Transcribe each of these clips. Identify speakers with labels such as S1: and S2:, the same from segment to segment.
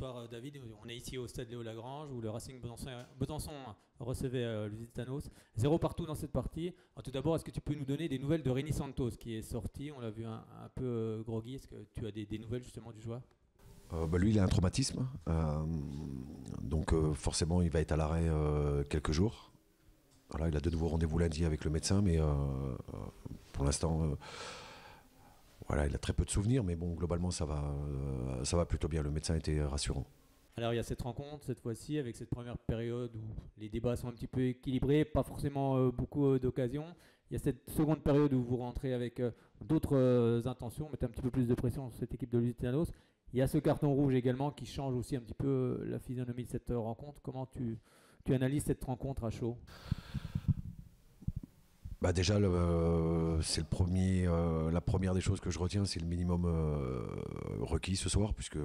S1: Bonsoir euh, David, on est ici au stade Léo Lagrange où le Racing Besançon, recevait euh, le. Zéro partout dans cette partie. tout d'abord, est-ce que tu peux nous donner des nouvelles de Rémi Santos qui est sorti? On l'a vu un, peu euh, groggy. Est-ce que tu as des, nouvelles justement du joueur?
S2: Bah, lui, il a un traumatisme, donc forcément, il va être à l'arrêt quelques jours. Voilà, il a de nouveaux rendez-vous lundi avec le médecin, mais pour l'instant, voilà, il a très peu de souvenirs, mais bon, globalement, ça va, euh, ça va plutôt bien. Le médecin était rassurant.
S1: Alors il y a cette rencontre cette fois-ci avec cette première période où les débats sont un petit peu équilibrés, pas forcément euh, beaucoup euh, d'occasions. Il y a cette seconde période où vous rentrez avec d'autres intentions, mettez un petit peu plus de pression sur cette équipe de Lusitanos. Il y a ce carton rouge également qui change aussi un petit peu la physionomie de cette rencontre. Comment tu, tu analyses cette rencontre à chaud?
S2: Bah déjà, c'est le premier, euh, la première des choses que je retiens, c'est le minimum euh, requis ce soir, puisque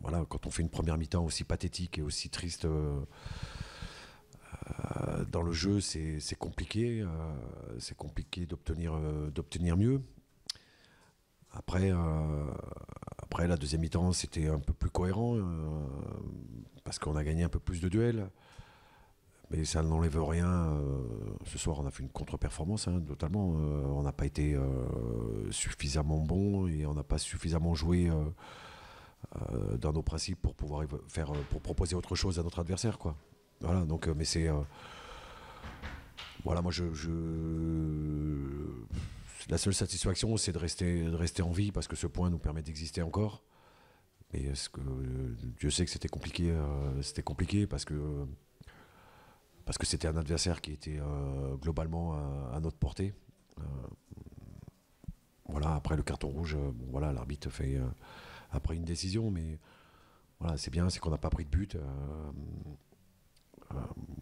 S2: voilà, quand on fait une première mi-temps aussi pathétique et aussi triste euh, dans le jeu, c'est compliqué, c'est compliqué d'obtenir d'obtenir mieux. Après, après la deuxième mi-temps, c'était un peu plus cohérent parce qu'on a gagné un peu plus de duels. Mais ça n'enlève rien. Euh, ce soir, on a fait une contre-performance, hein, totalement. Euh, on n'a pas été euh, suffisamment bon et on n'a pas suffisamment joué dans nos principes pour pouvoir faire, pour proposer autre chose à notre adversaire, quoi. Voilà. Donc, mais c'est, voilà, moi, je, la seule satisfaction, c'est de rester, de rester en vie parce que ce point nous permet d'exister encore. Mais est-ce que Dieu sait que c'était compliqué, c'était compliqué parce que parce que c'était un adversaire qui était euh, globalement à, notre portée. Euh, voilà, après le carton rouge, euh, voilà, l'arbitre fait après une décision, mais voilà, c'est bien, c'est qu'on n'a pas pris de but.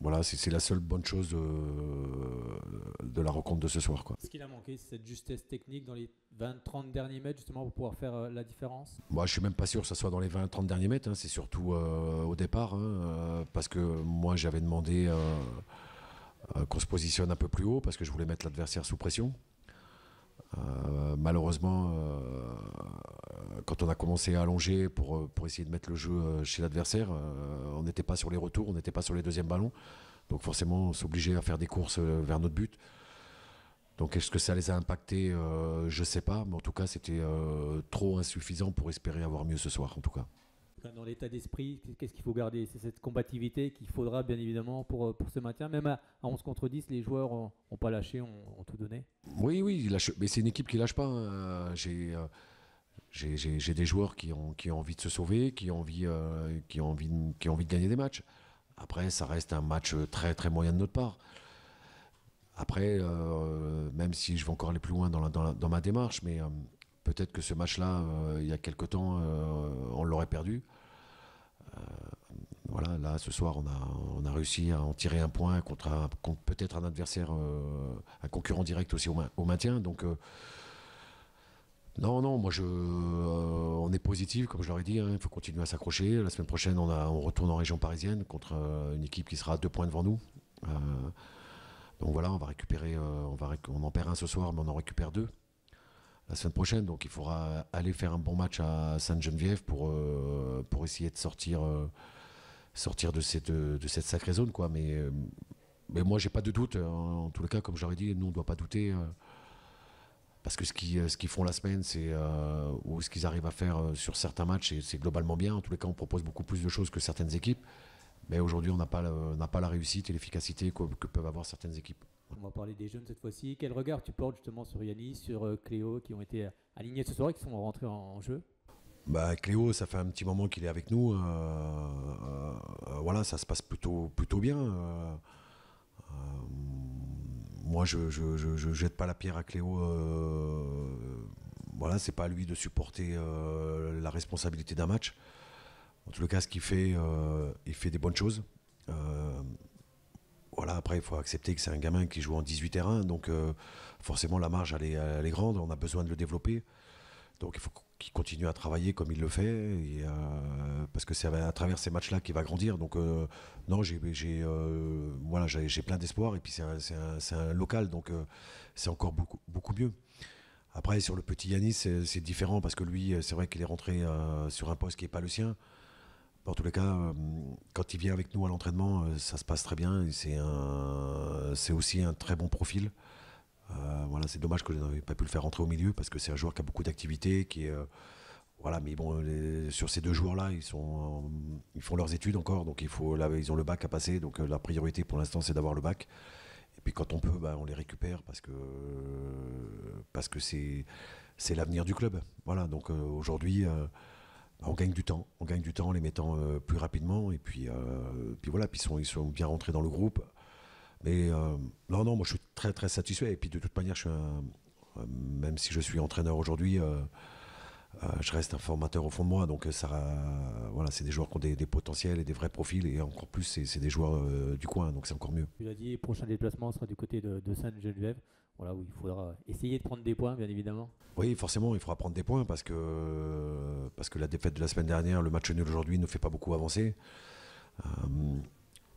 S2: Voilà, c'est la seule bonne chose de, la rencontre de ce soir.
S1: Ce qu'il a manqué, c'est cette justesse technique dans les 20-30 derniers mètres, justement, pour pouvoir faire la différence?
S2: Moi, je suis même pas sûr que ce soit dans les 20-30 derniers mètres, hein. c'est surtout au départ, hein, parce que moi, j'avais demandé qu'on se positionne un peu plus haut, parce que je voulais mettre l'adversaire sous pression. Euh, malheureusement, euh, quand on a commencé à allonger pour, pour essayer de mettre le jeu chez l'adversaire, on n'était pas sur les retours, on n'était pas sur les deuxièmes ballons. Donc forcément, on s'obligeait à faire des courses vers notre but. Donc est-ce que ça les a impactés? Je Je sais pas, mais en tout cas, c'était trop insuffisant pour espérer avoir mieux ce soir, en tout cas
S1: dans l'état d'esprit, qu'est-ce qu'il faut garder? C'est cette combativité qu'il faudra bien évidemment pour, euh, pour ce maintien. Même à, 11 contre 10, les joueurs n'ont pas lâché, ont, tout donné.
S2: Oui, oui, mais c'est une équipe qui lâche pas. Hein. J'ai euh, j'ai des joueurs qui ont, qui ont envie de se sauver, qui ont envie, euh, qui ont envie, qui ont envie de gagner des matchs. Après, ça reste un match très très moyen de notre part. Après, même si je vais encore aller plus loin dans, dans, dans ma démarche, mais Peut-être que ce match-là, il y a quelque temps, on l'aurait perdu. Euh, là, ce soir, on a, réussi à en tirer un point contre, peut-être un adversaire, un concurrent direct aussi au, maintien. Donc, non, non, moi, je, on est positif, comme je leur ai dit. Hein, il faut continuer à s'accrocher. La semaine prochaine, on, retourne en région parisienne contre une équipe qui sera à deux points devant nous. donc voilà, on va récupérer, on, en perd un ce soir, mais on en récupère deux la semaine prochaine. Donc il faudra aller faire un bon match à Sainte-Geneviève pour, euh, essayer de sortir, euh, sortir de, cette, de cette sacrée zone. Quoi. Mais, euh, mais moi, j'ai pas de doute. En, tous les cas, comme j'aurais dit, nous, on ne doit pas douter. parce que ce qu'ils font la semaine, ou ce qu'ils arrivent à faire sur certains matchs, c'est globalement bien. En tous les cas, on propose beaucoup plus de choses que certaines équipes. Mais aujourd'hui, on n'a pas, la réussite et l'efficacité que peuvent avoir certaines équipes.
S1: On va parler des jeunes cette fois-ci. Quel regard tu portes justement sur Yannis, sur euh, Cléo, qui ont été alignés ce soir et qui sont rentrés en, jeu?
S2: Bah, Cléo, ça fait un petit moment qu'il est avec nous. Euh, euh, voilà, ça se passe plutôt, plutôt bien. moi, je, je, jette pas la pierre à Cléo. voilà, c'est pas à lui de supporter la responsabilité d'un match. En tout cas, ce qu'il fait, il fait des bonnes choses voilà, après, il faut accepter que c'est un gamin qui joue en 18 terrains, donc euh, forcément la marge elle est, grande, on a besoin de le développer. Donc il faut qu'il continue à travailler comme il le fait, euh, parce que c'est à travers ces matchs-là qu'il va grandir. Donc euh, non, j'ai voilà, j'ai plein d'espoir, et puis c'est un, local, donc c'est encore beaucoup, mieux. Après, sur le petit Yanis, c'est différent, parce que lui, c'est vrai qu'il est rentré sur un poste qui n'est pas le sien. En tous les cas, euh, quand il vient avec nous à l'entraînement, euh, ça se passe très bien. Un, c'est aussi un très bon profil. Euh, voilà, c'est dommage que je n'avais pas pu le faire rentrer au milieu parce que c'est un joueur qui a beaucoup d'activités, qui euh, voilà, mais bon, sur ces deux joueurs-là, ils euh, ils font leurs études encore, donc il faut, ils ont le bac à passer, donc la priorité pour l'instant, c'est d'avoir le bac. Et puis quand on peut, bah, on les récupère parce que c'est c'est l'avenir du club. Voilà, donc aujourd'hui, bah, on gagne du temps, on gagne du temps en les mettant plus rapidement, et puis puis voilà, puis ils sont ils sont bien rentrés dans le groupe. Mais non, non, moi très très satisfait. Et puis de toute manière, je suis un- euh, même si je suis entraîneur aujourd'hui, euh, euh, je reste un formateur au fond de moi. Donc ça, euh, voilà, c'est des joueurs qui ont des, des potentiels et des vrais profils. Et encore plus, c'est des joueurs du coin. Donc c'est encore mieux.
S1: Tu l'as dit, prochain déplacement sera du côté de, de Sainte-Geneviève. Voilà, où il faudra essayer de prendre des points, bien évidemment.
S2: Oui, forcément, il faudra prendre des points parce que, parce que la défaite de la semaine dernière, le match nul aujourd'hui ne fait pas beaucoup avancer.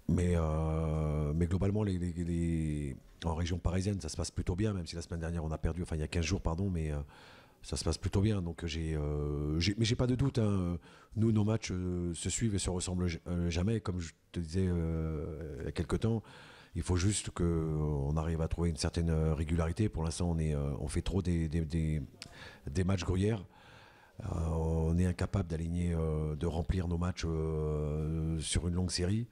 S2: Euh, mais, globalement, les, en région parisienne, ça se passe plutôt bien, même si la semaine dernière on a perdu, enfin il y a 15 jours, pardon, mais euh, ça se passe plutôt bien. Donc j'ai, euh, mais j'ai pas de doute. hein. Nous, nos matchs euh, se suivent et se ressemblent jamais, comme je te disais il y a quelques temps. Il faut juste qu'on arrive à trouver une certaine régularité. Pour l'instant, on, est, on fait trop des, des, matchs gruyères. On est incapable d'aligner, de remplir nos matchs sur une longue série.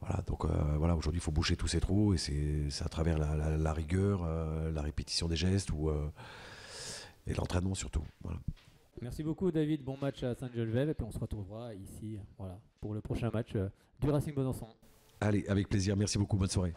S2: Voilà, donc euh, voilà, aujourd'hui, il faut boucher tous ces trous et c'est à travers la, la- la rigueur, euh, la répétition des gestes ou, euh, et l'entraînement surtout. Voilà.
S1: Merci beaucoup, David. Bon match à Sainte-Geneviève. Et puis on se retrouvera ici voilà, pour le prochain match du Racing Besançon.
S2: Allez, avec plaisir. Merci beaucoup. Bonne soirée.